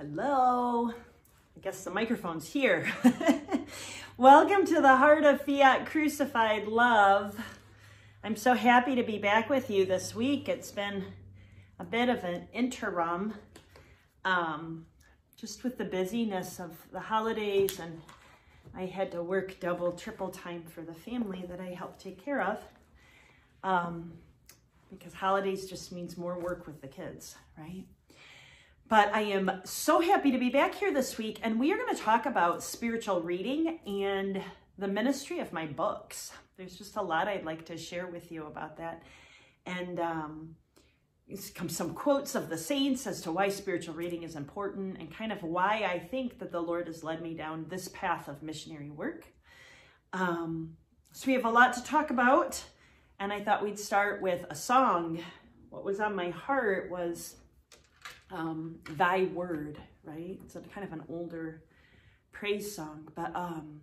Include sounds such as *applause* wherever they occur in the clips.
Hello. I guess the microphone's here. *laughs* Welcome to the Heart of Fiat Crucified Love. I'm so happy to be back with you this week. It's been a bit of an interim, um, just with the busyness of the holidays, and I had to work double, triple time for the family that I help take care of. Um, because holidays just means more work with the kids, right? But I am so happy to be back here this week, and we are going to talk about spiritual reading and the ministry of my books. There's just a lot I'd like to share with you about that. And um, some quotes of the saints as to why spiritual reading is important and kind of why I think that the Lord has led me down this path of missionary work. Um, so we have a lot to talk about, and I thought we'd start with a song. What was on my heart was um, Thy Word, right? It's a kind of an older praise song, but um,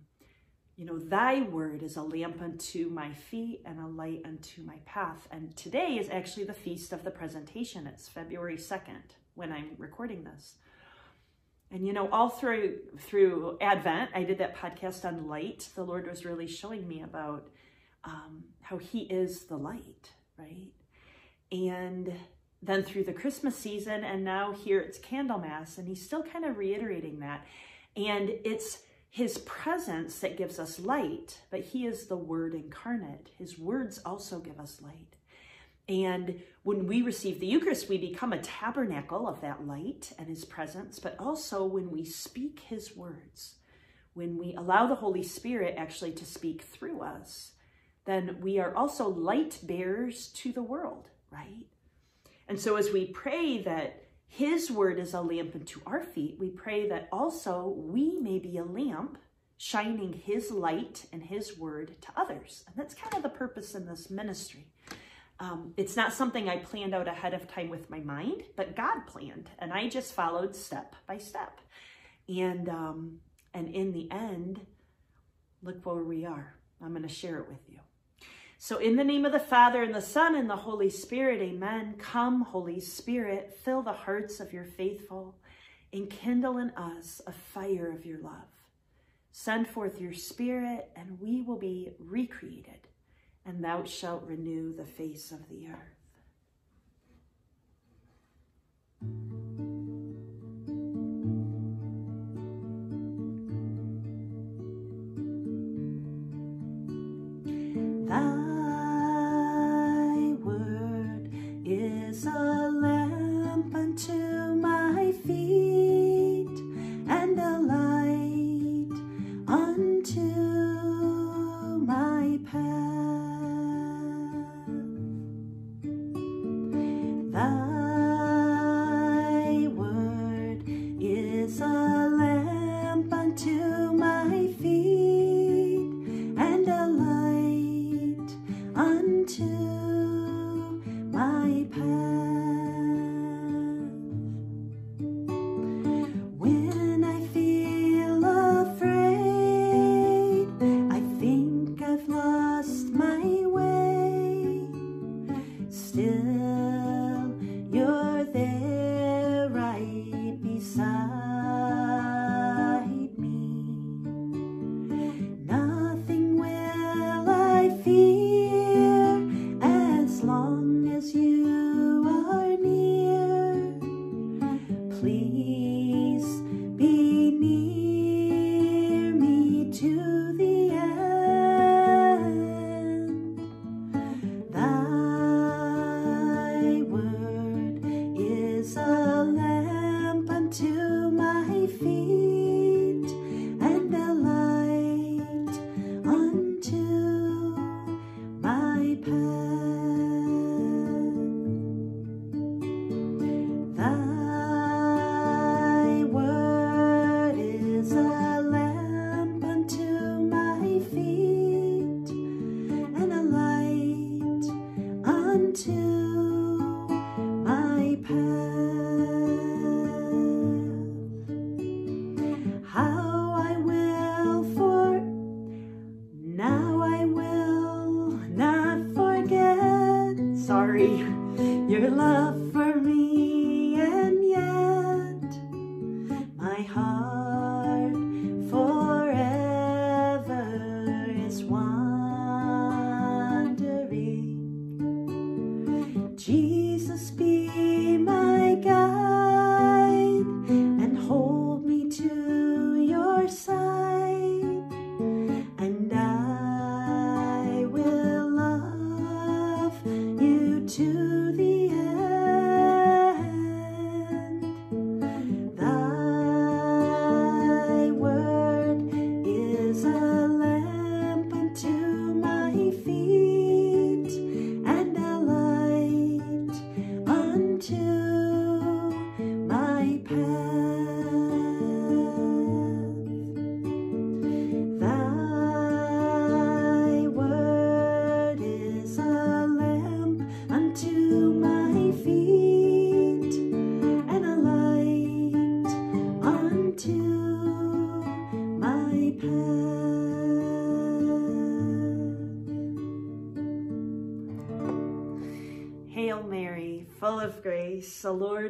you know, Thy Word is a lamp unto my feet and a light unto my path. And today is actually the feast of the presentation. It's February 2nd when I'm recording this. And you know, all through through Advent, I did that podcast on light. The Lord was really showing me about um, how He is the light, right? And then through the Christmas season, and now here it's Candlemas, and he's still kind of reiterating that. And it's his presence that gives us light, but he is the word incarnate. His words also give us light. And when we receive the Eucharist, we become a tabernacle of that light and his presence, but also when we speak his words, when we allow the Holy Spirit actually to speak through us, then we are also light bearers to the world, right? And so as we pray that his word is a lamp unto our feet, we pray that also we may be a lamp shining his light and his word to others. And that's kind of the purpose in this ministry. Um, it's not something I planned out ahead of time with my mind, but God planned, and I just followed step by step. And um, and in the end, look where we are. I'm going to share it with you. So in the name of the Father and the Son and the Holy Spirit, amen. Come, Holy Spirit, fill the hearts of your faithful and kindle in us a fire of your love. Send forth your spirit and we will be recreated and thou shalt renew the face of the earth.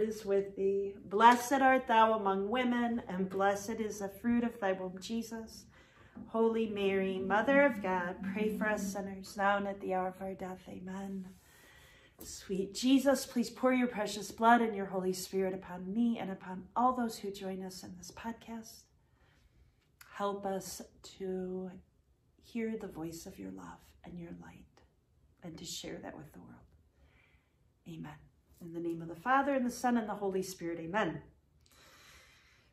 Is with thee. Blessed art thou among women, and blessed is the fruit of thy womb, Jesus. Holy Mary, Mother of God, pray for us sinners, now and at the hour of our death. Amen. Sweet Jesus, please pour your precious blood and your Holy Spirit upon me and upon all those who join us in this podcast. Help us to hear the voice of your love and your light and to share that with the world. Amen. In the name of the Father, and the Son, and the Holy Spirit. Amen.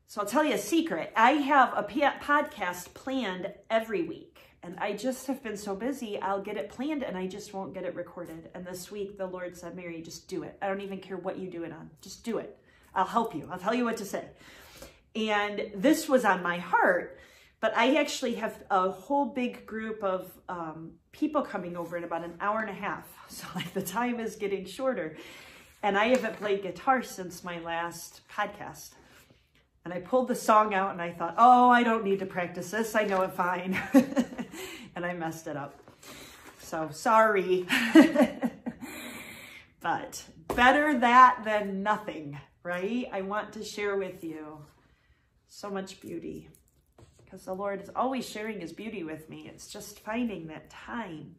So I'll tell you a secret. I have a podcast planned every week, and I just have been so busy. I'll get it planned, and I just won't get it recorded. And this week, the Lord said, Mary, just do it. I don't even care what you do it on. Just do it. I'll help you. I'll tell you what to say. And this was on my heart. But I actually have a whole big group of um, people coming over in about an hour and a half. *laughs* So like the time is getting shorter. And I haven't played guitar since my last podcast. And I pulled the song out and I thought, oh, I don't need to practice this. I know it fine. *laughs* and I messed it up. So sorry. *laughs* but better that than nothing, right? I want to share with you so much beauty because the Lord is always sharing his beauty with me. It's just finding that time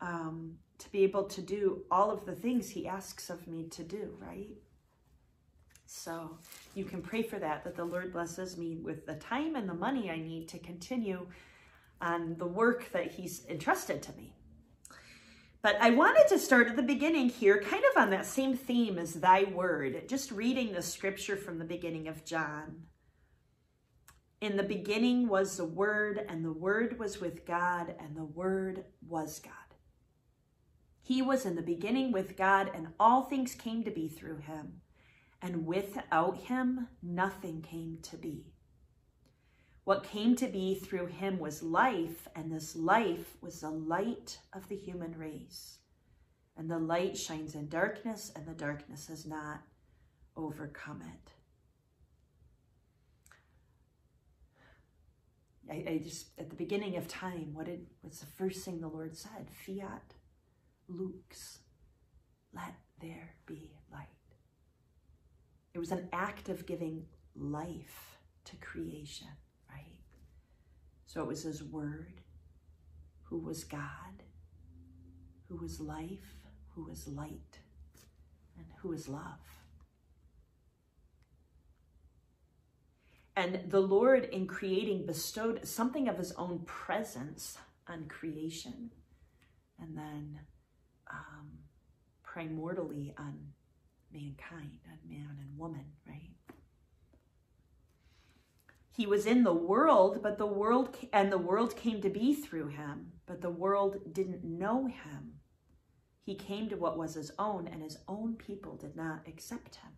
um, to be able to do all of the things he asks of me to do, right? So you can pray for that, that the Lord blesses me with the time and the money I need to continue on the work that he's entrusted to me. But I wanted to start at the beginning here, kind of on that same theme as thy word, just reading the scripture from the beginning of John. In the beginning was the Word, and the Word was with God, and the Word was God. He was in the beginning with God, and all things came to be through him. And without him, nothing came to be. What came to be through him was life, and this life was the light of the human race. And the light shines in darkness, and the darkness has not overcome it. I, I, just at the beginning of time, what did what's the first thing the Lord said? Fiat lux, let there be light. It was an act of giving life to creation, right? So it was his word, who was God, who was life, who was light, and who is love. And the Lord, in creating, bestowed something of his own presence on creation. And then um, primordially on mankind, on man and woman, right? He was in the world, but the world, and the world came to be through him, but the world didn't know him. He came to what was his own, and his own people did not accept him.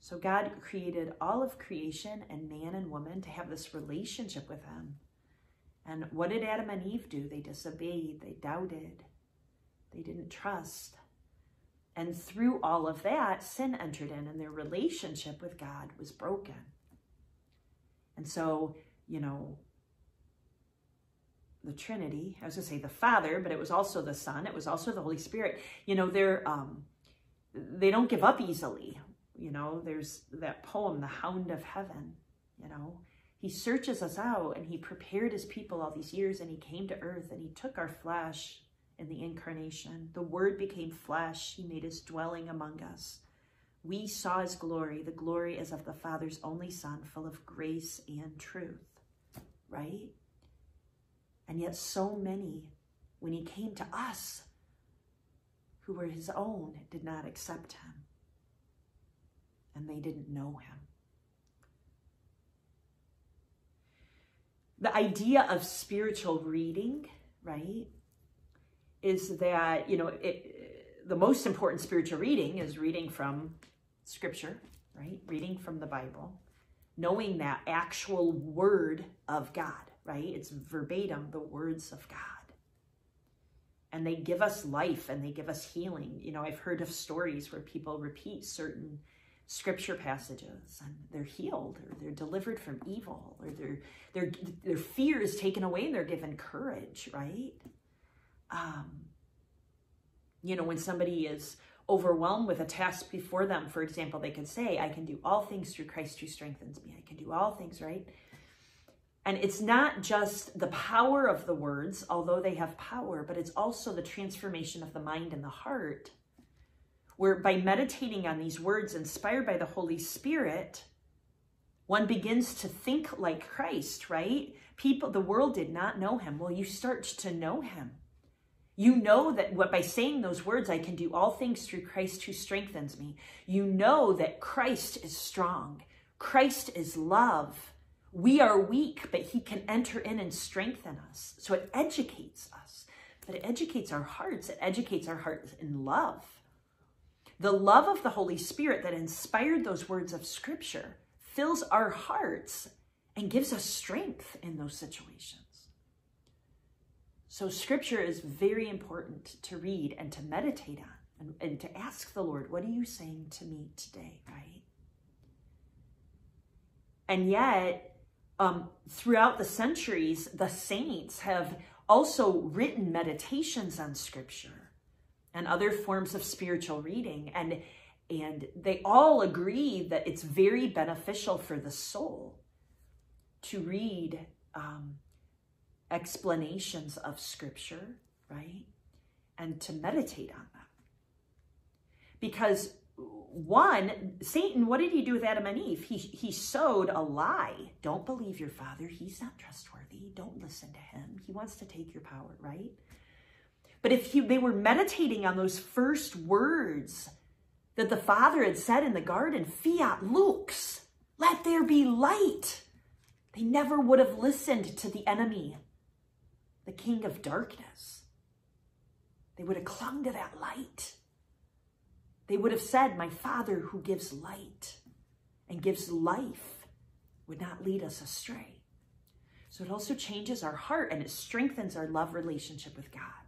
So God created all of creation and man and woman to have this relationship with him. And what did Adam and Eve do? They disobeyed, they doubted, they didn't trust. And through all of that, sin entered in and their relationship with God was broken. And so, you know, the Trinity, I was going to say the Father, but it was also the Son, it was also the Holy Spirit. You know, they're, um, they don't give up easily. You know, there's that poem, The Hound of Heaven, you know. He searches us out and he prepared his people all these years and he came to earth and he took our flesh in the incarnation. The word became flesh. He made his dwelling among us. We saw his glory. The glory is of the Father's only Son, full of grace and truth, right? And yet so many, when he came to us, who were his own, did not accept him and they didn't know him. The idea of spiritual reading, right, is that, you know, it, the most important spiritual reading is reading from scripture, right? Reading from the Bible, knowing that actual word of God, right? It's verbatim, the words of God. And they give us life and they give us healing. You know, I've heard of stories where people repeat certain scripture passages and they're healed or they're delivered from evil or their their their fear is taken away and they're given courage right? Um you know when somebody is overwhelmed with a task before them for example they could say i can do all things through christ who strengthens me. I can do all things right? And it's not just the power of the words although they have power but it's also the transformation of the mind and the heart where by meditating on these words inspired by the Holy Spirit, one begins to think like Christ, right? People, the world did not know him. Well, you start to know him. You know that what by saying those words, I can do all things through Christ who strengthens me. You know that Christ is strong. Christ is love. We are weak, but he can enter in and strengthen us. So it educates us, but it educates our hearts. It educates our hearts in love. The love of the Holy Spirit that inspired those words of Scripture fills our hearts and gives us strength in those situations. So, Scripture is very important to read and to meditate on and, and to ask the Lord, What are you saying to me today? Right? And yet, um, throughout the centuries, the saints have also written meditations on Scripture and other forms of spiritual reading. And, and they all agree that it's very beneficial for the soul to read um, explanations of scripture, right? And to meditate on them. Because one, Satan, what did he do with Adam and Eve? He, he sowed a lie. Don't believe your father. He's not trustworthy. Don't listen to him. He wants to take your power, right? But if he, they were meditating on those first words that the Father had said in the garden, fiat lux, let there be light, they never would have listened to the enemy, the king of darkness. They would have clung to that light. They would have said, my Father who gives light and gives life would not lead us astray. So it also changes our heart and it strengthens our love relationship with God.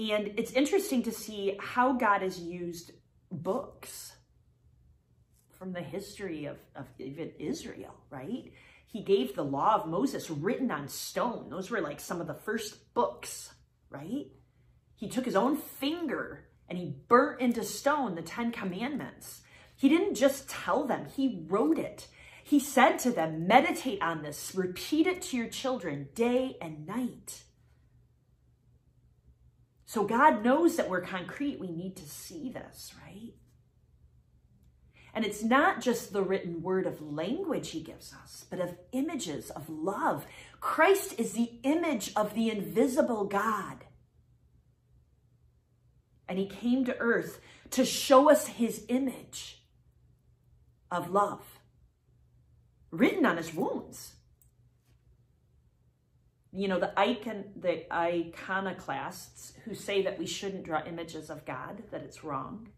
And it's interesting to see how God has used books from the history of, of even Israel, right? He gave the law of Moses written on stone. Those were like some of the first books, right? He took his own finger and he burnt into stone the Ten Commandments. He didn't just tell them, he wrote it. He said to them, meditate on this, repeat it to your children day and night. So God knows that we're concrete. We need to see this, right? And it's not just the written word of language he gives us, but of images of love. Christ is the image of the invisible God. And he came to earth to show us his image of love, written on his wounds you know, the icon, the iconoclasts who say that we shouldn't draw images of God, that it's wrong,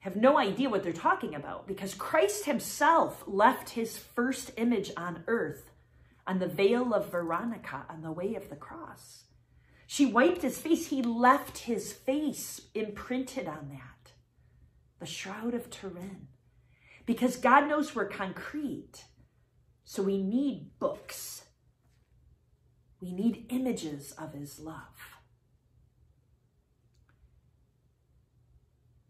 have no idea what they're talking about because Christ himself left his first image on earth on the veil of Veronica on the way of the cross. She wiped his face. He left his face imprinted on that. The Shroud of Turin. Because God knows we're concrete. So we need books we need images of his love.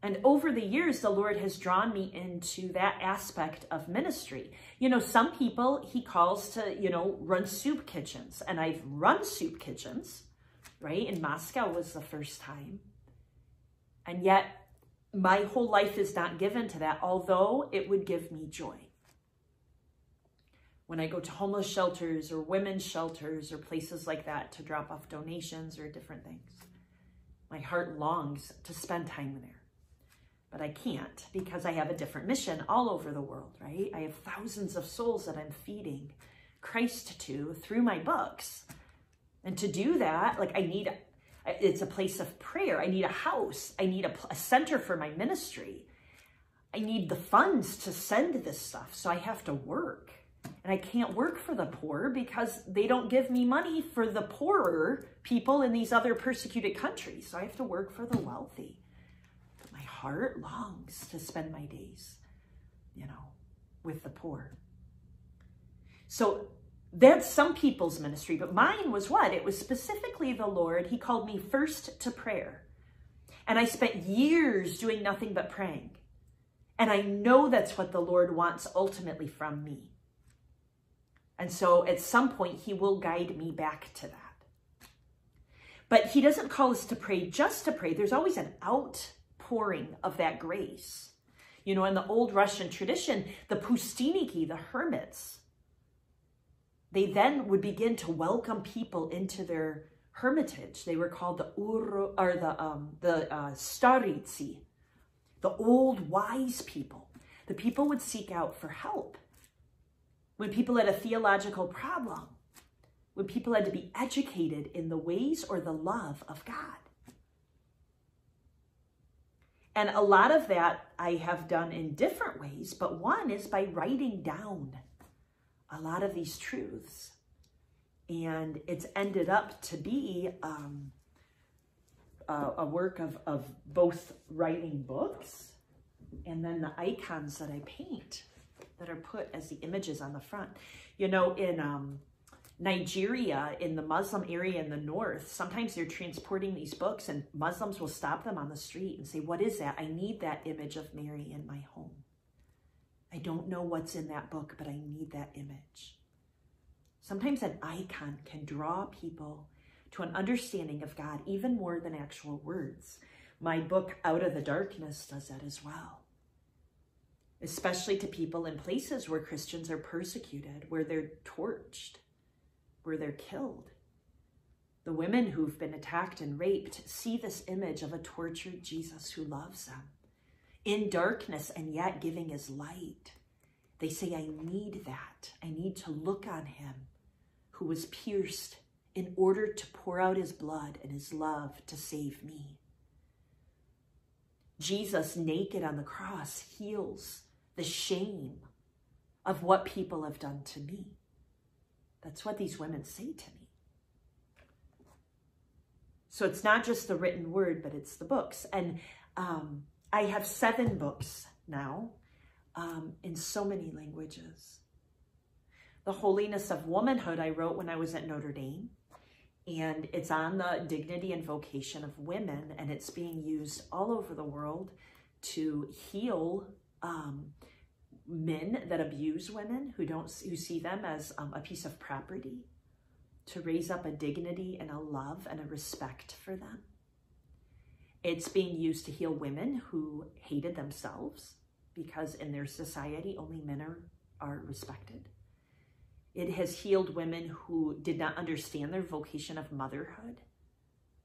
And over the years, the Lord has drawn me into that aspect of ministry. You know, some people he calls to, you know, run soup kitchens. And I've run soup kitchens, right? In Moscow was the first time. And yet, my whole life is not given to that, although it would give me joy when I go to homeless shelters or women's shelters or places like that to drop off donations or different things. My heart longs to spend time there, but I can't because I have a different mission all over the world, right? I have thousands of souls that I'm feeding Christ to through my books. And to do that, like I need, it's a place of prayer. I need a house. I need a, a center for my ministry. I need the funds to send this stuff. So I have to work and I can't work for the poor because they don't give me money for the poorer people in these other persecuted countries. So I have to work for the wealthy. But My heart longs to spend my days, you know, with the poor. So that's some people's ministry, but mine was what? It was specifically the Lord. He called me first to prayer. And I spent years doing nothing but praying. And I know that's what the Lord wants ultimately from me. And so at some point, he will guide me back to that. But he doesn't call us to pray just to pray. There's always an outpouring of that grace. You know, in the old Russian tradition, the pustiniki, the hermits, they then would begin to welcome people into their hermitage. They were called the uru or the um, the uh, staritsi, the old wise people. The people would seek out for help when people had a theological problem, when people had to be educated in the ways or the love of God. And a lot of that I have done in different ways, but one is by writing down a lot of these truths. And it's ended up to be um, a, a work of, of both writing books and then the icons that I paint that are put as the images on the front. You know, in um, Nigeria, in the Muslim area in the north, sometimes they're transporting these books and Muslims will stop them on the street and say, what is that? I need that image of Mary in my home. I don't know what's in that book, but I need that image. Sometimes an icon can draw people to an understanding of God even more than actual words. My book, Out of the Darkness, does that as well especially to people in places where Christians are persecuted, where they're torched, where they're killed. The women who've been attacked and raped see this image of a tortured Jesus who loves them in darkness and yet giving his light. They say, I need that. I need to look on him who was pierced in order to pour out his blood and his love to save me. Jesus, naked on the cross, heals the shame of what people have done to me. That's what these women say to me. So it's not just the written word, but it's the books. And um, I have seven books now um, in so many languages. The Holiness of Womanhood I wrote when I was at Notre Dame. And it's on the dignity and vocation of women, and it's being used all over the world to heal um, men that abuse women who don't who see them as um, a piece of property to raise up a dignity and a love and a respect for them. It's being used to heal women who hated themselves because in their society only men are, are respected. It has healed women who did not understand their vocation of motherhood.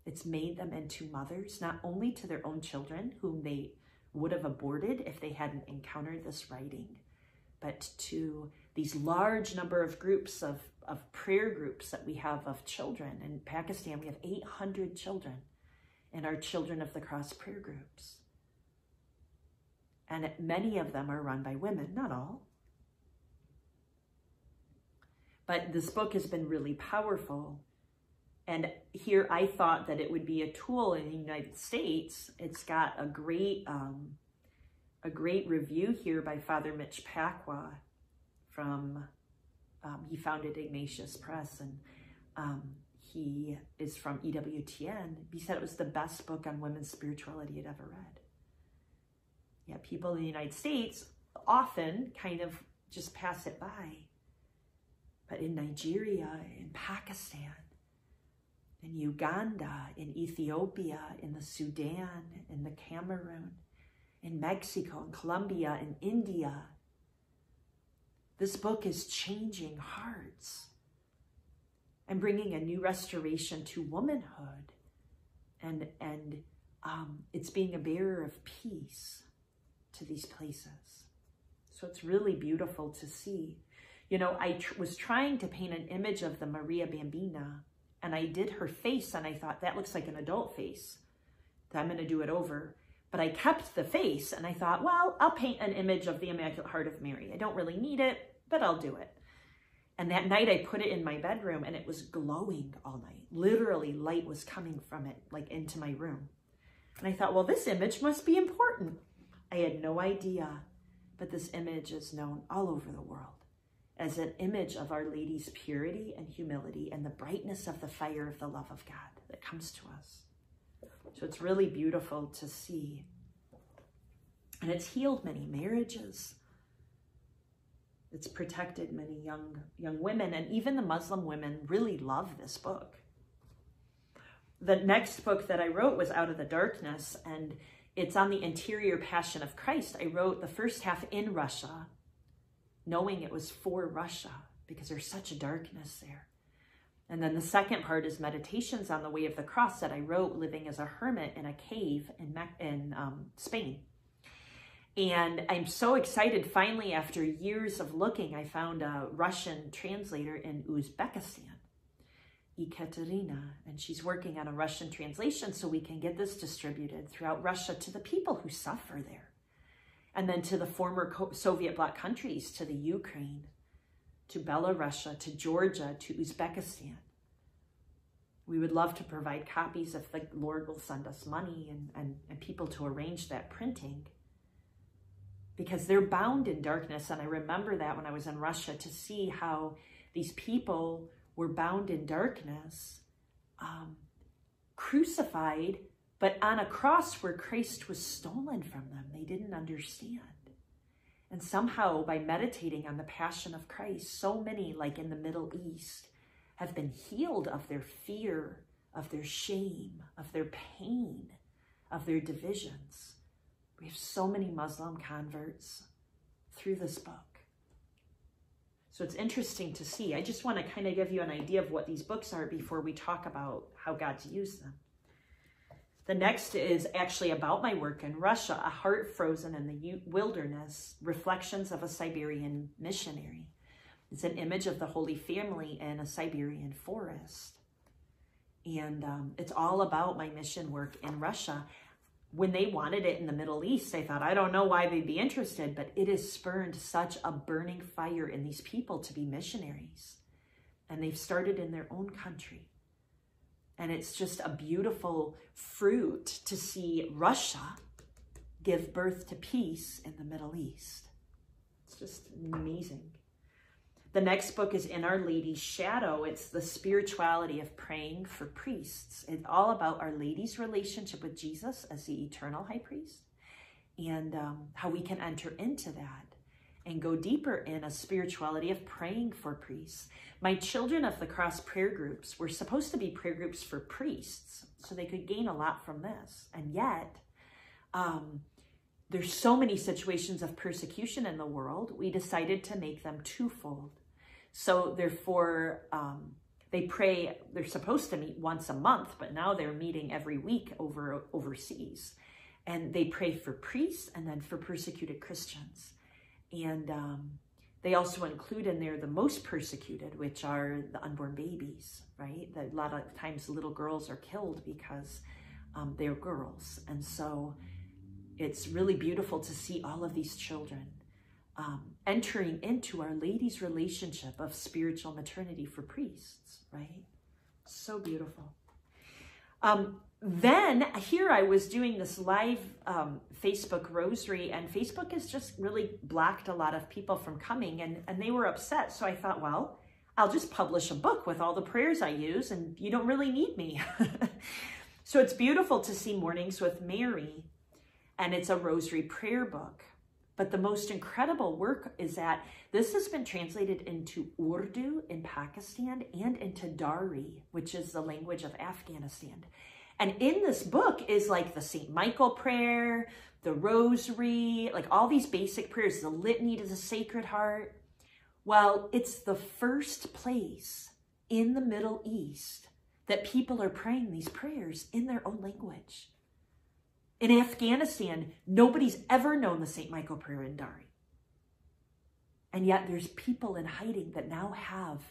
It's made them into mothers not only to their own children whom they would have aborted if they hadn't encountered this writing, but to these large number of groups of, of prayer groups that we have of children. In Pakistan, we have 800 children in our Children of the Cross prayer groups. And many of them are run by women, not all. But this book has been really powerful and here I thought that it would be a tool in the United States. It's got a great, um, a great review here by Father Mitch Pacwa from, um, he founded Ignatius Press and um, he is from EWTN. He said it was the best book on women's spirituality he'd ever read. Yeah, people in the United States often kind of just pass it by. But in Nigeria, in Pakistan, in Uganda, in Ethiopia, in the Sudan, in the Cameroon, in Mexico, in Colombia, in India. This book is changing hearts and bringing a new restoration to womanhood. And, and um, it's being a bearer of peace to these places. So it's really beautiful to see. You know, I tr was trying to paint an image of the Maria Bambina and I did her face and I thought that looks like an adult face. I'm going to do it over. But I kept the face and I thought, well, I'll paint an image of the Immaculate Heart of Mary. I don't really need it, but I'll do it. And that night I put it in my bedroom and it was glowing all night. Literally light was coming from it, like into my room. And I thought, well, this image must be important. I had no idea, but this image is known all over the world as an image of Our Lady's purity and humility and the brightness of the fire of the love of God that comes to us. So it's really beautiful to see. And it's healed many marriages. It's protected many young young women and even the Muslim women really love this book. The next book that I wrote was Out of the Darkness and it's on the interior passion of Christ. I wrote the first half in Russia, knowing it was for Russia because there's such a darkness there. And then the second part is meditations on the way of the cross that I wrote living as a hermit in a cave in, in um, Spain. And I'm so excited. Finally, after years of looking, I found a Russian translator in Uzbekistan, Ekaterina, and she's working on a Russian translation so we can get this distributed throughout Russia to the people who suffer there. And then to the former Soviet bloc countries, to the Ukraine, to Belarus, to Georgia, to Uzbekistan. We would love to provide copies if the Lord will send us money and, and, and people to arrange that printing because they're bound in darkness. And I remember that when I was in Russia to see how these people were bound in darkness, um, crucified, but on a cross where Christ was stolen from them. They didn't understand. And somehow, by meditating on the passion of Christ, so many, like in the Middle East, have been healed of their fear, of their shame, of their pain, of their divisions. We have so many Muslim converts through this book. So it's interesting to see. I just want to kind of give you an idea of what these books are before we talk about how God's used them. The next is actually about my work in Russia, A Heart Frozen in the Wilderness, Reflections of a Siberian Missionary. It's an image of the Holy Family in a Siberian forest. And um, it's all about my mission work in Russia when they wanted it in the Middle East, I thought, I don't know why they'd be interested, but it has spurned such a burning fire in these people to be missionaries. And they've started in their own country. And it's just a beautiful fruit to see Russia give birth to peace in the Middle East. It's just amazing. The next book is In Our Lady's Shadow. It's the spirituality of praying for priests. It's all about Our Lady's relationship with Jesus as the eternal high priest and um, how we can enter into that and go deeper in a spirituality of praying for priests. My Children of the Cross prayer groups were supposed to be prayer groups for priests, so they could gain a lot from this. And yet, um, there's so many situations of persecution in the world, we decided to make them twofold. So therefore, um, they pray, they're supposed to meet once a month, but now they're meeting every week over overseas. And they pray for priests and then for persecuted Christians. And um, they also include in there the most persecuted, which are the unborn babies, right? That a lot of times little girls are killed because um, they're girls. And so it's really beautiful to see all of these children um, entering into Our Lady's relationship of spiritual maternity for priests, right? So beautiful. Um, then here I was doing this live um, Facebook rosary and Facebook has just really blocked a lot of people from coming and, and they were upset. So I thought, well, I'll just publish a book with all the prayers I use and you don't really need me. *laughs* so it's beautiful to see Mornings with Mary and it's a rosary prayer book. But the most incredible work is that this has been translated into Urdu in Pakistan and into Dari, which is the language of Afghanistan. And in this book is like the St. Michael prayer, the rosary, like all these basic prayers, the litany to the Sacred Heart. Well, it's the first place in the Middle East that people are praying these prayers in their own language. In Afghanistan, nobody's ever known the St. Michael prayer in Dari. And yet there's people in hiding that now have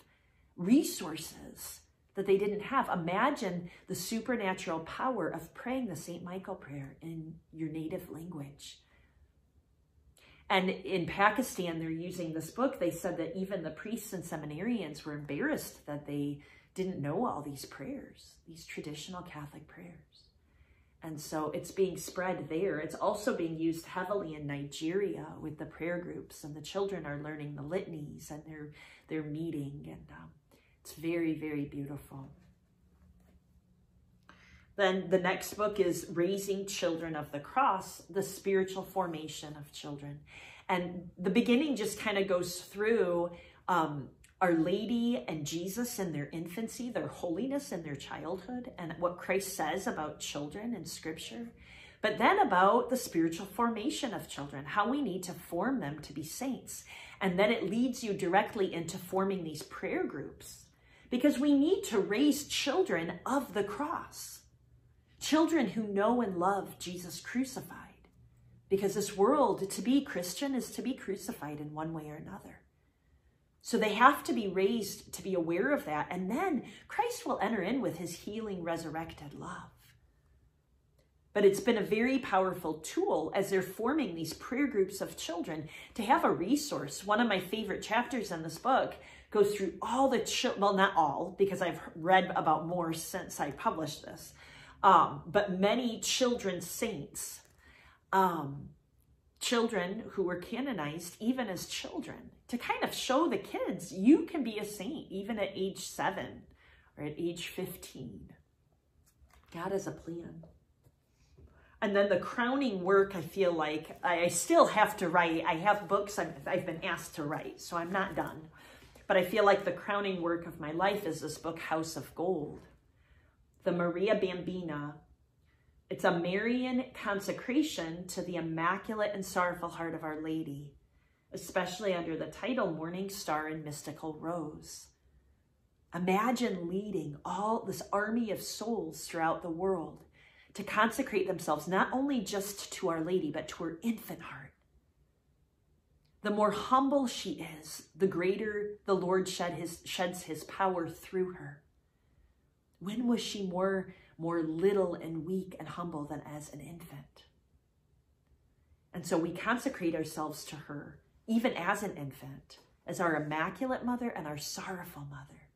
resources that they didn't have. Imagine the supernatural power of praying the St. Michael prayer in your native language. And in Pakistan, they're using this book. They said that even the priests and seminarians were embarrassed that they didn't know all these prayers, these traditional Catholic prayers. And so it's being spread there. It's also being used heavily in Nigeria with the prayer groups and the children are learning the litanies and they're, they're meeting and um, it's very, very beautiful. Then the next book is Raising Children of the Cross, the spiritual formation of children. And the beginning just kind of goes through um, Our Lady and Jesus in their infancy, their holiness in their childhood, and what Christ says about children in scripture. But then about the spiritual formation of children, how we need to form them to be saints. And then it leads you directly into forming these prayer groups because we need to raise children of the cross children who know and love Jesus crucified. Because this world, to be Christian is to be crucified in one way or another. So they have to be raised to be aware of that. And then Christ will enter in with his healing, resurrected love. But it's been a very powerful tool as they're forming these prayer groups of children to have a resource. One of my favorite chapters in this book goes through all the, well, not all, because I've read about more since I published this, um, but many children saints, um, children who were canonized even as children, to kind of show the kids you can be a saint even at age seven or at age 15. God has a plan. And then the crowning work, I feel like I still have to write. I have books I've, I've been asked to write, so I'm not done. But I feel like the crowning work of my life is this book, House of Gold the Maria Bambina. It's a Marian consecration to the Immaculate and Sorrowful Heart of Our Lady, especially under the title Morning Star and Mystical Rose. Imagine leading all this army of souls throughout the world to consecrate themselves not only just to Our Lady, but to her infant heart. The more humble she is, the greater the Lord shed his, sheds his power through her. When was she more, more little and weak and humble than as an infant? And so we consecrate ourselves to her, even as an infant, as our immaculate mother and our sorrowful mother,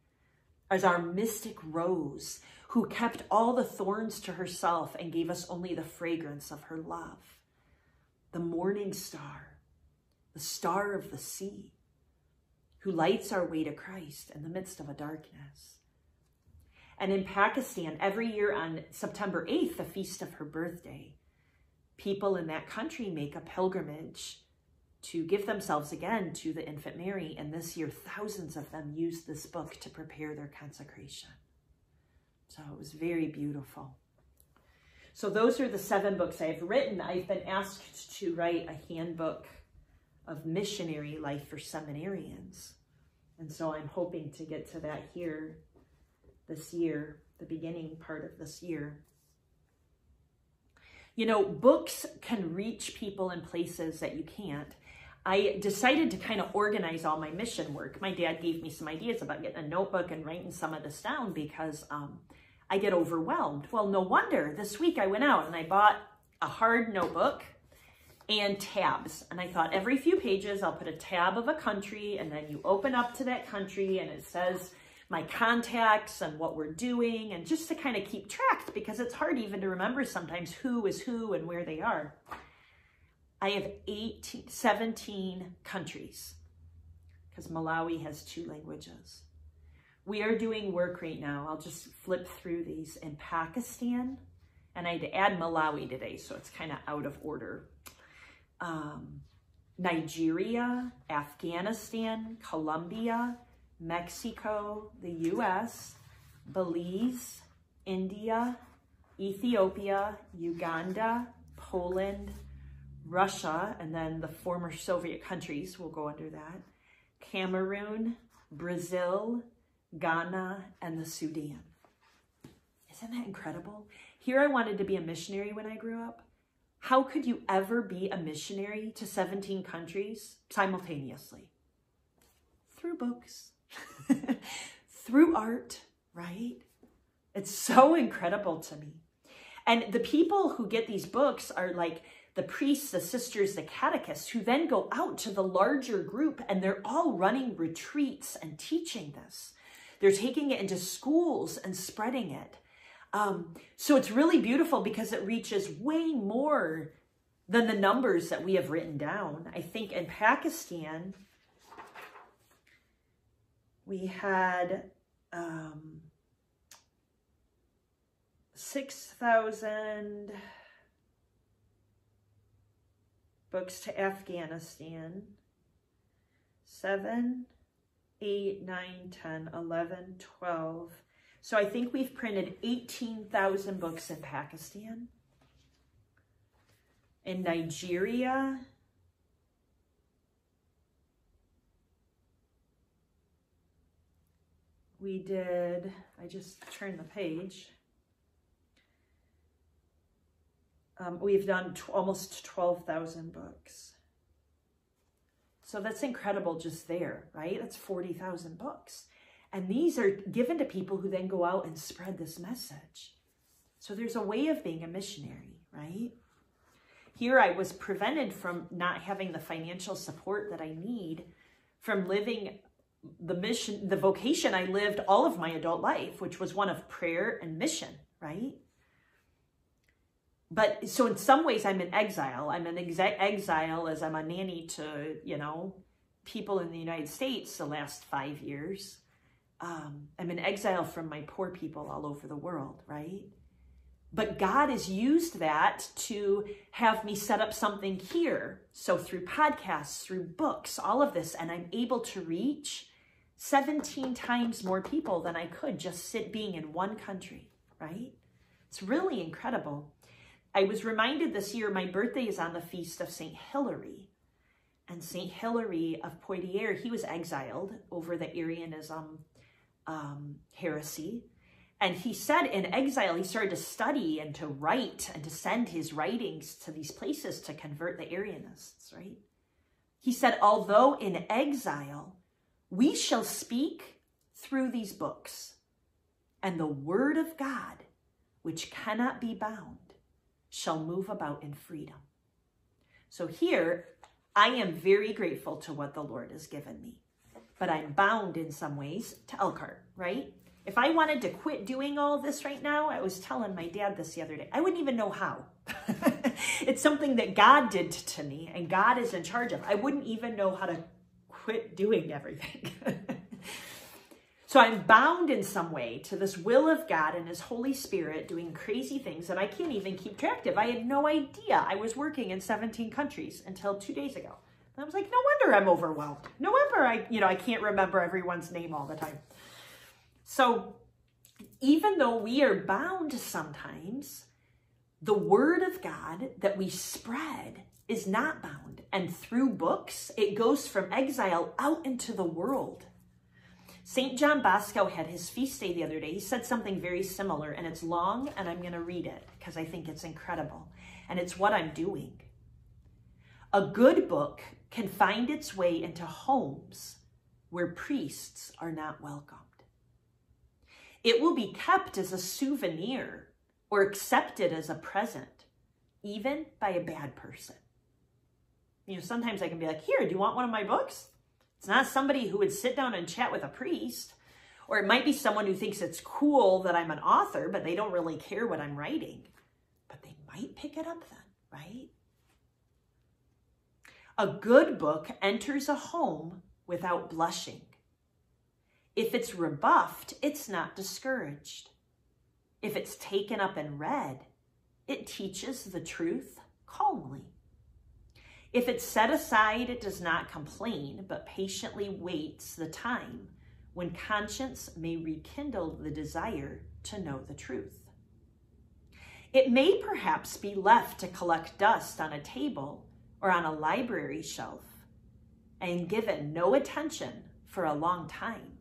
as our mystic rose, who kept all the thorns to herself and gave us only the fragrance of her love, the morning star, the star of the sea, who lights our way to Christ in the midst of a darkness. And in Pakistan, every year on September 8th, the feast of her birthday, people in that country make a pilgrimage to give themselves again to the infant Mary. And this year, thousands of them used this book to prepare their consecration. So it was very beautiful. So those are the seven books I've written. I've been asked to write a handbook of missionary life for seminarians. And so I'm hoping to get to that here this year, the beginning part of this year. You know, books can reach people in places that you can't. I decided to kind of organize all my mission work. My dad gave me some ideas about getting a notebook and writing some of this down because um, I get overwhelmed. Well, no wonder. This week I went out and I bought a hard notebook and tabs. And I thought every few pages I'll put a tab of a country and then you open up to that country and it says my contacts and what we're doing and just to kind of keep track because it's hard even to remember sometimes who is who and where they are. I have 18, 17 countries because Malawi has two languages. We are doing work right now. I'll just flip through these in Pakistan and I had to add Malawi today, so it's kind of out of order. Um, Nigeria, Afghanistan, Colombia, Mexico, the US, Belize, India, Ethiopia, Uganda, Poland, Russia, and then the former Soviet countries will go under that, Cameroon, Brazil, Ghana, and the Sudan. Isn't that incredible? Here I wanted to be a missionary when I grew up. How could you ever be a missionary to 17 countries simultaneously? Through books. *laughs* through art, right? It's so incredible to me. And the people who get these books are like the priests, the sisters, the catechists, who then go out to the larger group and they're all running retreats and teaching this. They're taking it into schools and spreading it. Um, so it's really beautiful because it reaches way more than the numbers that we have written down. I think in Pakistan, we had um, 6,000 books to Afghanistan, 7, 8, 9, 10, 11, 12. So I think we've printed 18,000 books in Pakistan. In Nigeria, we did, I just turned the page. Um, we've done almost 12,000 books. So that's incredible just there, right? That's 40,000 books. And these are given to people who then go out and spread this message. So there's a way of being a missionary, right? Here I was prevented from not having the financial support that I need from living the mission, the vocation I lived all of my adult life, which was one of prayer and mission, right? But so in some ways I'm in exile. I'm in exa- exile as I'm a nanny to, you know, people in the United States the last five years. Um, I'm in exile from my poor people all over the world, right? But God has used that to have me set up something here. So through podcasts, through books, all of this, and I'm able to reach 17 times more people than I could just sit being in one country, right? It's really incredible. I was reminded this year my birthday is on the feast of St. Hilary. And St. Hilary of Poitiers, he was exiled over the Arianism um, heresy. And he said in exile, he started to study and to write and to send his writings to these places to convert the Arianists, right? He said, although in exile, we shall speak through these books, and the word of God, which cannot be bound, shall move about in freedom. So here, I am very grateful to what the Lord has given me, but I'm bound in some ways to Elkhart, right? If I wanted to quit doing all this right now, I was telling my dad this the other day, I wouldn't even know how. *laughs* it's something that God did to me and God is in charge of. I wouldn't even know how to quit doing everything. *laughs* so I'm bound in some way to this will of God and his Holy Spirit doing crazy things that I can't even keep track of. I had no idea I was working in 17 countries until two days ago. I was like, no wonder I'm overwhelmed. No wonder I, you know, I can't remember everyone's name all the time. So even though we are bound sometimes, the word of God that we spread is not bound. And through books, it goes from exile out into the world. St. John Bosco had his feast day the other day. He said something very similar, and it's long, and I'm going to read it because I think it's incredible. And it's what I'm doing. A good book can find its way into homes where priests are not welcomed. It will be kept as a souvenir or accepted as a present, even by a bad person. You know, sometimes I can be like, here, do you want one of my books? It's not somebody who would sit down and chat with a priest. Or it might be someone who thinks it's cool that I'm an author, but they don't really care what I'm writing. But they might pick it up then, right? A good book enters a home without blushing. If it's rebuffed, it's not discouraged. If it's taken up and read, it teaches the truth calmly. If it's set aside, it does not complain, but patiently waits the time when conscience may rekindle the desire to know the truth. It may perhaps be left to collect dust on a table or on a library shelf and given no attention for a long time.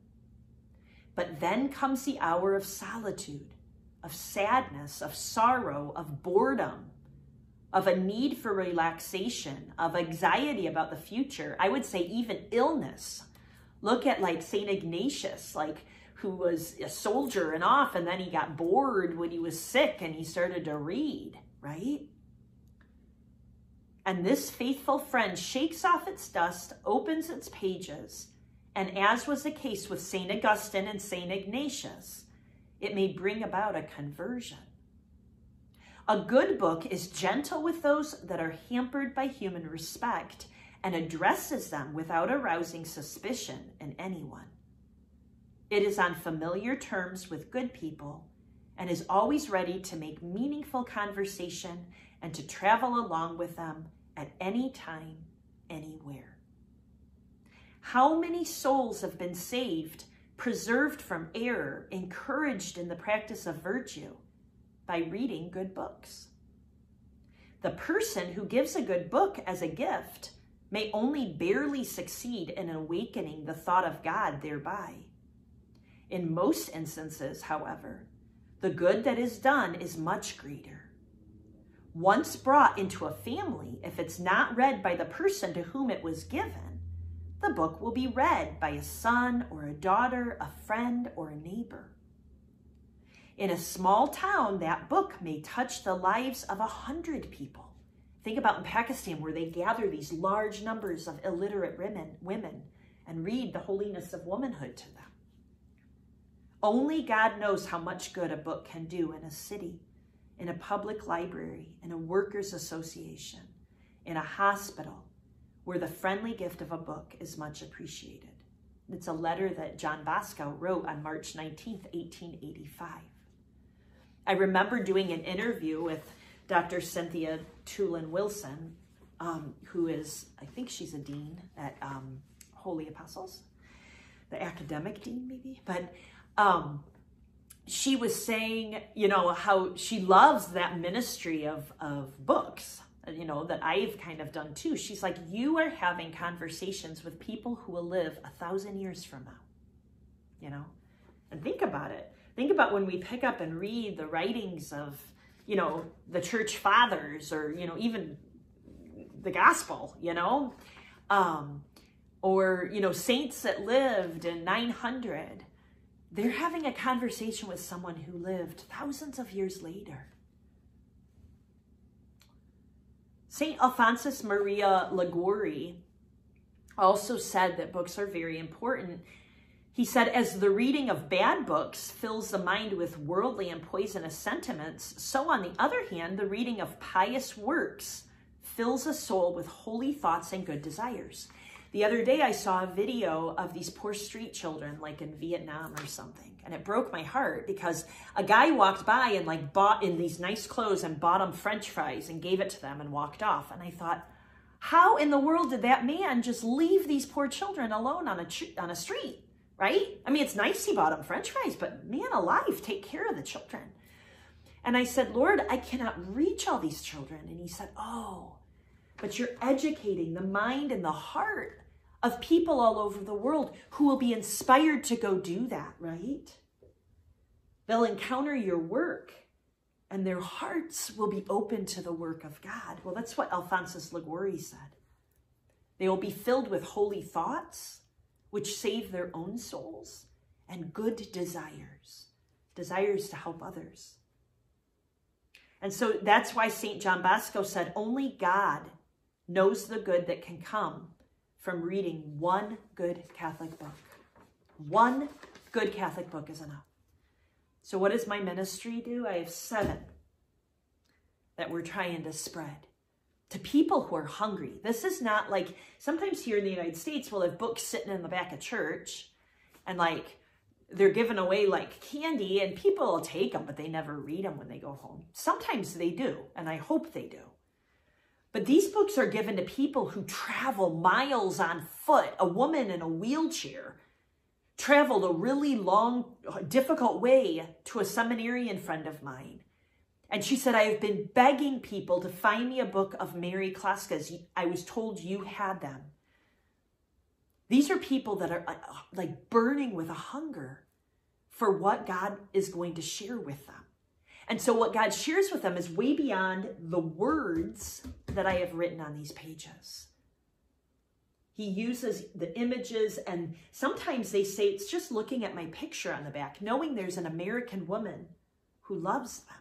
But then comes the hour of solitude, of sadness, of sorrow, of boredom, of a need for relaxation, of anxiety about the future. I would say even illness. Look at like St. Ignatius, like who was a soldier and off, and then he got bored when he was sick and he started to read, right? And this faithful friend shakes off its dust, opens its pages, and as was the case with St. Augustine and St. Ignatius, it may bring about a conversion. A good book is gentle with those that are hampered by human respect and addresses them without arousing suspicion in anyone. It is on familiar terms with good people and is always ready to make meaningful conversation and to travel along with them at any time, anywhere. How many souls have been saved, preserved from error, encouraged in the practice of virtue by reading good books? The person who gives a good book as a gift may only barely succeed in awakening the thought of God thereby. In most instances, however, the good that is done is much greater. Once brought into a family, if it's not read by the person to whom it was given, the book will be read by a son or a daughter, a friend or a neighbor. In a small town, that book may touch the lives of a hundred people. Think about in Pakistan where they gather these large numbers of illiterate women, women and read the holiness of womanhood to them. Only God knows how much good a book can do in a city, in a public library, in a workers' association, in a hospital, where the friendly gift of a book is much appreciated. It's a letter that John Bosco wrote on March 19th, 1885. I remember doing an interview with Dr. Cynthia Toolin Wilson, um, who is, I think she's a dean at um, Holy Apostles, the academic dean maybe, but um, she was saying, you know, how she loves that ministry of, of books, you know, that I've kind of done too. She's like, you are having conversations with people who will live a thousand years from now, you know, and think about it. Think about when we pick up and read the writings of you know, the church fathers or, you know, even the gospel, you know, um, or, you know, saints that lived in 900. They're having a conversation with someone who lived thousands of years later. St. Alphonsus Maria Liguori also said that books are very important he said, as the reading of bad books fills the mind with worldly and poisonous sentiments, so on the other hand, the reading of pious works fills a soul with holy thoughts and good desires. The other day, I saw a video of these poor street children, like in Vietnam or something, and it broke my heart because a guy walked by and like bought in these nice clothes and bought them French fries and gave it to them and walked off. And I thought, how in the world did that man just leave these poor children alone on a on a street? right? I mean, it's nice he bought them french fries, but man alive, take care of the children. And I said, Lord, I cannot reach all these children. And he said, oh, but you're educating the mind and the heart of people all over the world who will be inspired to go do that, right? They'll encounter your work and their hearts will be open to the work of God. Well, that's what Alphonsus Liguori said. They will be filled with holy thoughts which save their own souls, and good desires, desires to help others. And so that's why St. John Bosco said, only God knows the good that can come from reading one good Catholic book. One good Catholic book is enough. So what does my ministry do? I have seven that we're trying to spread to people who are hungry. This is not like, sometimes here in the United States, we'll have books sitting in the back of church and like, they're given away like candy and people will take them, but they never read them when they go home. Sometimes they do, and I hope they do. But these books are given to people who travel miles on foot. A woman in a wheelchair traveled a really long, difficult way to a seminarian friend of mine and she said, I have been begging people to find me a book of Mary Kloska's. I was told you had them. These are people that are uh, like burning with a hunger for what God is going to share with them. And so what God shares with them is way beyond the words that I have written on these pages. He uses the images and sometimes they say it's just looking at my picture on the back, knowing there's an American woman who loves them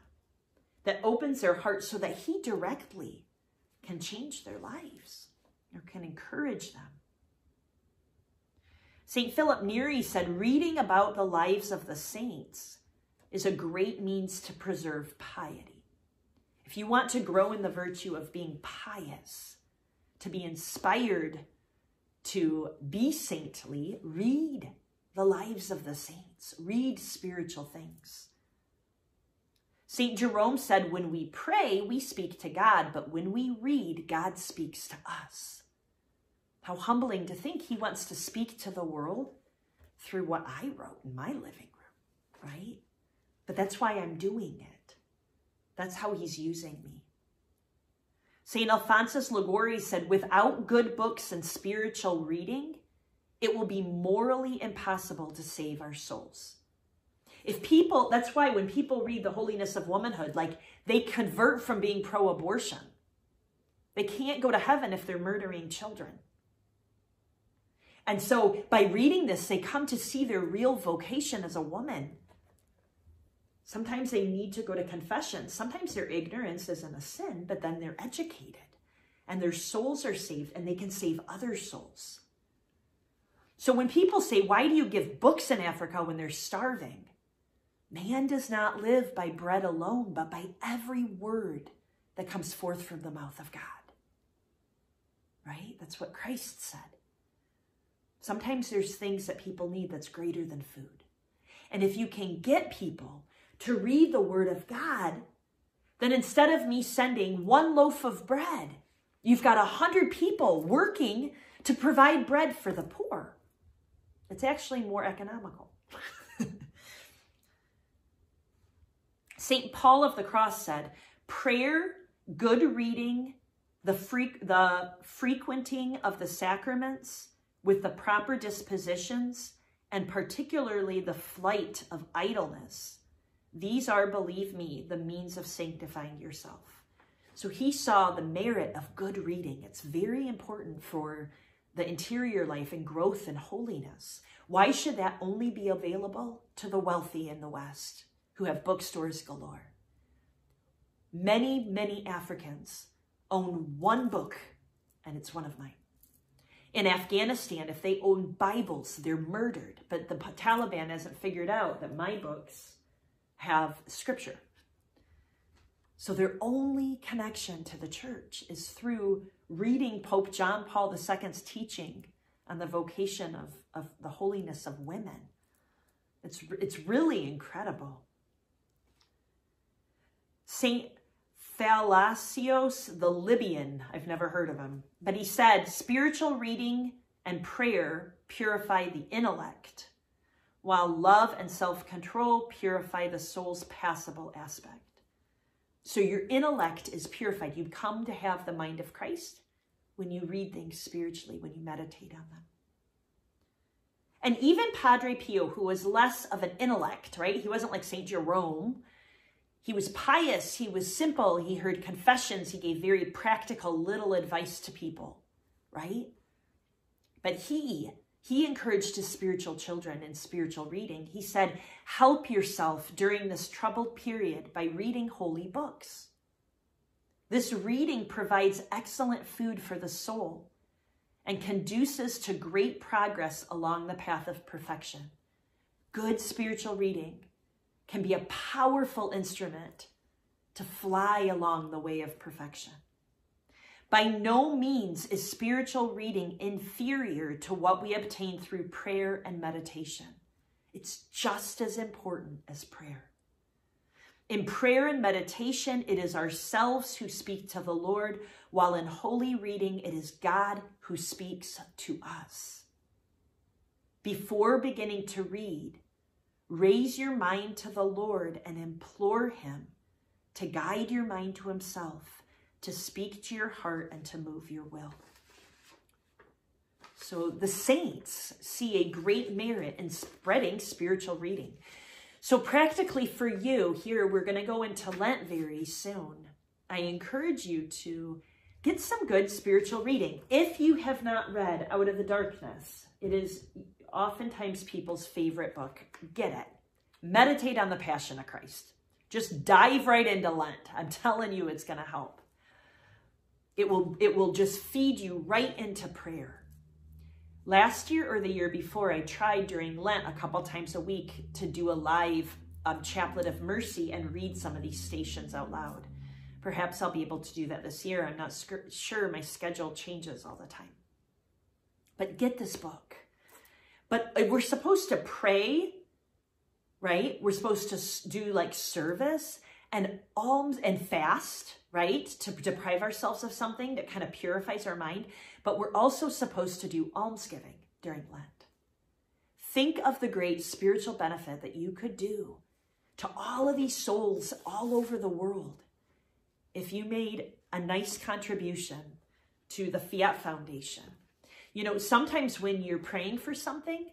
that opens their heart so that he directly can change their lives or can encourage them. St. Philip Neri said, reading about the lives of the saints is a great means to preserve piety. If you want to grow in the virtue of being pious, to be inspired to be saintly, read the lives of the saints, read spiritual things. St. Jerome said, when we pray, we speak to God, but when we read, God speaks to us. How humbling to think he wants to speak to the world through what I wrote in my living room, right? But that's why I'm doing it. That's how he's using me. St. Alphonsus Liguori said, without good books and spiritual reading, it will be morally impossible to save our souls. If people, that's why when people read the holiness of womanhood, like they convert from being pro-abortion. They can't go to heaven if they're murdering children. And so by reading this, they come to see their real vocation as a woman. Sometimes they need to go to confession. Sometimes their ignorance isn't a sin, but then they're educated and their souls are saved and they can save other souls. So when people say, why do you give books in Africa when they're starving? Man does not live by bread alone, but by every word that comes forth from the mouth of God. Right? That's what Christ said. Sometimes there's things that people need that's greater than food. And if you can get people to read the word of God, then instead of me sending one loaf of bread, you've got a hundred people working to provide bread for the poor. It's actually more economical. *laughs* St. Paul of the Cross said, prayer, good reading, the, fre the frequenting of the sacraments with the proper dispositions, and particularly the flight of idleness. These are, believe me, the means of sanctifying yourself. So he saw the merit of good reading. It's very important for the interior life and growth and holiness. Why should that only be available to the wealthy in the West? who have bookstores galore. Many, many Africans own one book, and it's one of mine. In Afghanistan, if they own Bibles, they're murdered. But the Taliban hasn't figured out that my books have scripture. So their only connection to the church is through reading Pope John Paul II's teaching on the vocation of, of the holiness of women. It's, it's really incredible. St. Thalassios the Libyan, I've never heard of him, but he said, spiritual reading and prayer purify the intellect, while love and self-control purify the soul's passible aspect. So your intellect is purified. You come to have the mind of Christ when you read things spiritually, when you meditate on them. And even Padre Pio, who was less of an intellect, right? He wasn't like St. Jerome, he was pious, he was simple, he heard confessions, he gave very practical little advice to people, right? But he, he encouraged his spiritual children in spiritual reading. He said, help yourself during this troubled period by reading holy books. This reading provides excellent food for the soul and conduces to great progress along the path of perfection. Good spiritual reading can be a powerful instrument to fly along the way of perfection. By no means is spiritual reading inferior to what we obtain through prayer and meditation. It's just as important as prayer. In prayer and meditation, it is ourselves who speak to the Lord, while in holy reading, it is God who speaks to us. Before beginning to read, Raise your mind to the Lord and implore him to guide your mind to himself, to speak to your heart and to move your will. So the saints see a great merit in spreading spiritual reading. So practically for you, here we're going to go into Lent very soon. I encourage you to get some good spiritual reading. If you have not read Out of the Darkness, it is oftentimes people's favorite book. Get it. Meditate on the Passion of Christ. Just dive right into Lent. I'm telling you, it's going to help. It will, it will just feed you right into prayer. Last year or the year before, I tried during Lent a couple times a week to do a live um, Chaplet of Mercy and read some of these stations out loud. Perhaps I'll be able to do that this year. I'm not sure. My schedule changes all the time. But get this book. But uh, we're supposed to pray, right? We're supposed to do like service and alms and fast, right? To deprive ourselves of something that kind of purifies our mind. But we're also supposed to do almsgiving during Lent. Think of the great spiritual benefit that you could do to all of these souls all over the world if you made a nice contribution to the Fiat Foundation. You know, sometimes when you're praying for something,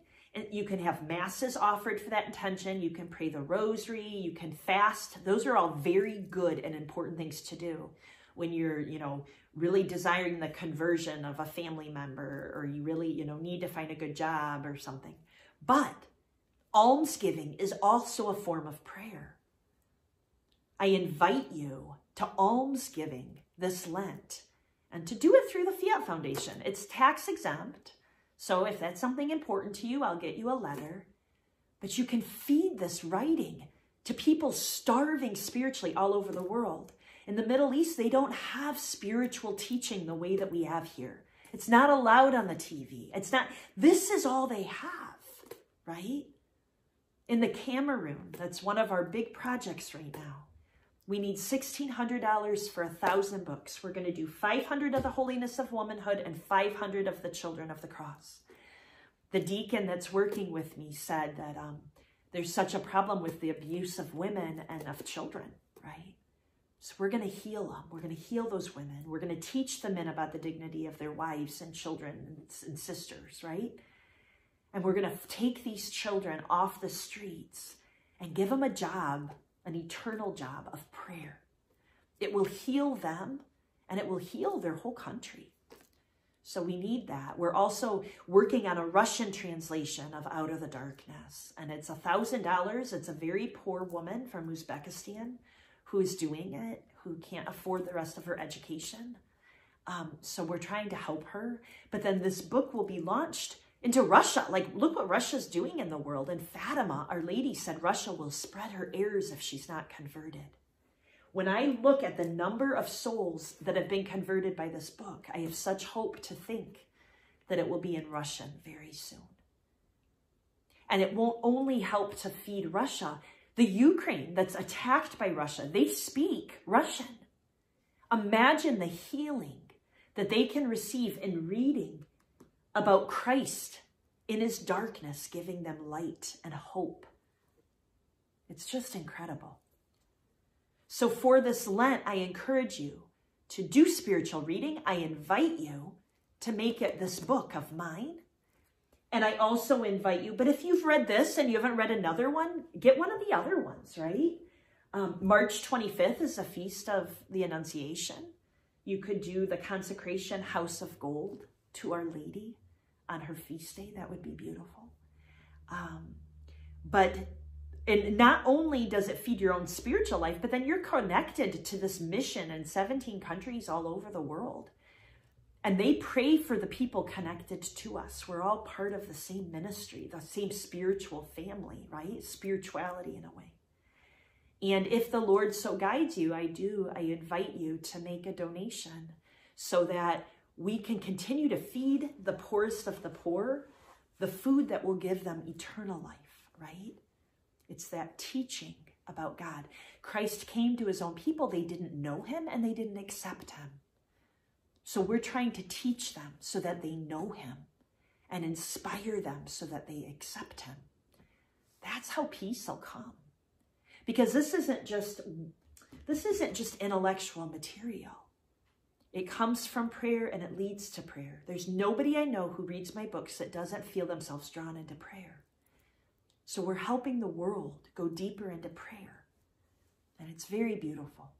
you can have masses offered for that intention. You can pray the rosary. You can fast. Those are all very good and important things to do when you're, you know, really desiring the conversion of a family member or you really, you know, need to find a good job or something. But almsgiving is also a form of prayer. I invite you to almsgiving this Lent and to do it through the Fiat Foundation. It's tax exempt. So if that's something important to you, I'll get you a letter. But you can feed this writing to people starving spiritually all over the world. In the Middle East, they don't have spiritual teaching the way that we have here. It's not allowed on the TV. It's not, this is all they have, right? In the Cameroon, that's one of our big projects right now. We need $1,600 for a thousand books. We're going to do 500 of the Holiness of Womanhood and 500 of the Children of the Cross. The deacon that's working with me said that um, there's such a problem with the abuse of women and of children, right? So we're going to heal them. We're going to heal those women. We're going to teach the men about the dignity of their wives and children and, and sisters, right? And we're going to take these children off the streets and give them a job, an eternal job of prayer. It will heal them and it will heal their whole country. So we need that. We're also working on a Russian translation of Out of the Darkness. And it's a $1,000. It's a very poor woman from Uzbekistan who is doing it, who can't afford the rest of her education. Um, so we're trying to help her. But then this book will be launched into Russia. Like, look what Russia's doing in the world. And Fatima, Our Lady, said Russia will spread her errors if she's not converted. When I look at the number of souls that have been converted by this book, I have such hope to think that it will be in Russian very soon. And it won't only help to feed Russia, the Ukraine that's attacked by Russia, they speak Russian. Imagine the healing that they can receive in reading about Christ in his darkness, giving them light and hope. It's just incredible. So for this Lent, I encourage you to do spiritual reading. I invite you to make it this book of mine. And I also invite you, but if you've read this and you haven't read another one, get one of the other ones, right? Um, March 25th is a feast of the Annunciation. You could do the consecration House of Gold to Our Lady on her feast day. That would be beautiful. Um, but and not only does it feed your own spiritual life, but then you're connected to this mission in 17 countries all over the world. And they pray for the people connected to us. We're all part of the same ministry, the same spiritual family, right? Spirituality in a way. And if the Lord so guides you, I do, I invite you to make a donation so that we can continue to feed the poorest of the poor the food that will give them eternal life, right? It's that teaching about God. Christ came to his own people. They didn't know him and they didn't accept him. So we're trying to teach them so that they know him and inspire them so that they accept him. That's how peace will come. Because this isn't just this isn't just intellectual material. It comes from prayer and it leads to prayer. There's nobody I know who reads my books that doesn't feel themselves drawn into prayer. So we're helping the world go deeper into prayer. And it's very beautiful.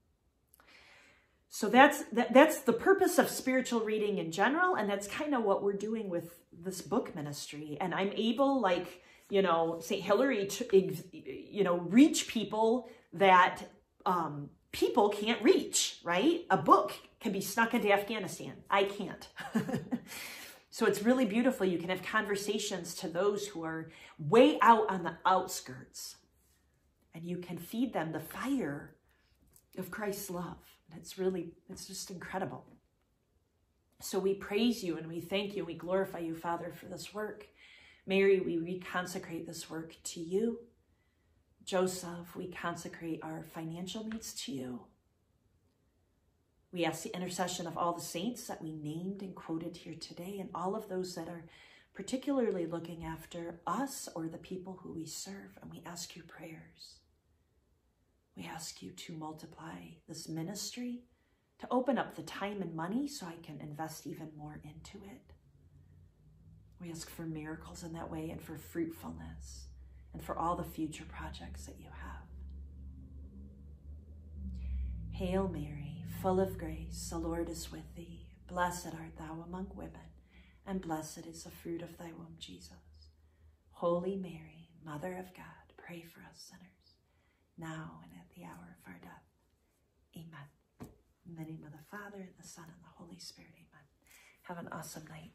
So that's that, that's the purpose of spiritual reading in general, and that's kind of what we're doing with this book ministry. And I'm able, like you know, St. Hilary, to you know, reach people that um, people can't reach. Right? A book can be snuck into Afghanistan. I can't. *laughs* so it's really beautiful. You can have conversations to those who are way out on the outskirts. and you can feed them the fire of Christ's love. It's really, it's just incredible. So we praise you and we thank you and we glorify you, Father, for this work. Mary, we reconsecrate this work to you. Joseph, we consecrate our financial needs to you. We ask the intercession of all the saints that we named and quoted here today and all of those that are particularly looking after us or the people who we serve. And we ask you prayers. We ask you to multiply this ministry, to open up the time and money so I can invest even more into it. We ask for miracles in that way and for fruitfulness and for all the future projects that you have. Hail Mary, full of grace, the Lord is with thee. Blessed art thou among women, and blessed is the fruit of thy womb, Jesus. Holy Mary, Mother of God, pray for us sinners, now and at the hour of our death. Amen. In the name of the Father, and the Son, and the Holy Spirit, amen. Have an awesome night.